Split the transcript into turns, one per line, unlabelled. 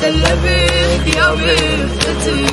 سلبي يا بختي